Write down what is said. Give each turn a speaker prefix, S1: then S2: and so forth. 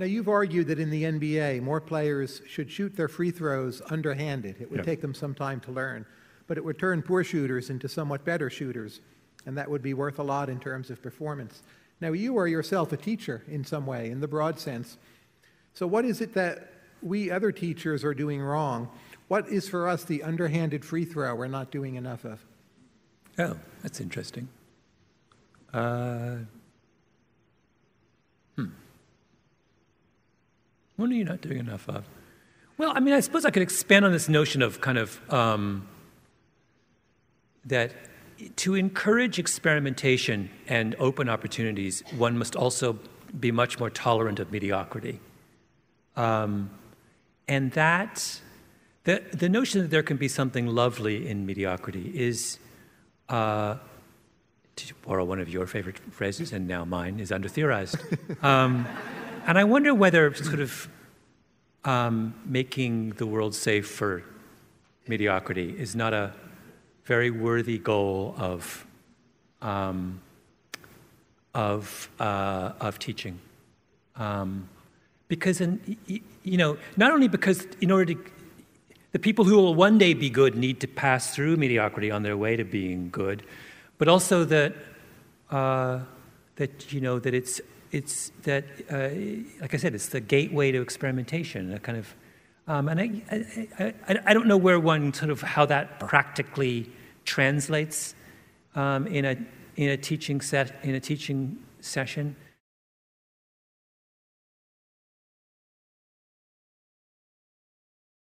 S1: Now, you've argued that in the NBA, more players should shoot their free throws underhanded. It would
S2: Yeah.
S1: take them some time to learn, but it would turn poor shooters into somewhat better shooters, and that would be worth a lot in terms of performance. Now, you are yourself a teacher in some way, in the broad sense. So, what is it that we other teachers are doing wrong? What is for us the underhanded free throw we're not doing enough of?
S3: Oh, that's interesting. Uh, What are you not doing enough of? Well, I mean, I suppose I could expand on this notion of kind of um, that to encourage experimentation and open opportunities, one must also be much more tolerant of mediocrity. Um, and that, the, the notion that there can be something lovely in mediocrity is, uh, to borrow one of your favorite phrases, and now mine, is under theorized. um, and I wonder whether sort of um, making the world safe for mediocrity is not a very worthy goal of, um, of, uh, of teaching. Um, because, in, you know, not only because in order to, the people who will one day be good need to pass through mediocrity on their way to being good, but also that, uh, that you know, that it's, it's that, uh, like I said, it's the gateway to experimentation, a kind of, um, and I, I, I, I don't know where one sort of how that practically translates um, in a in a teaching set in a teaching session.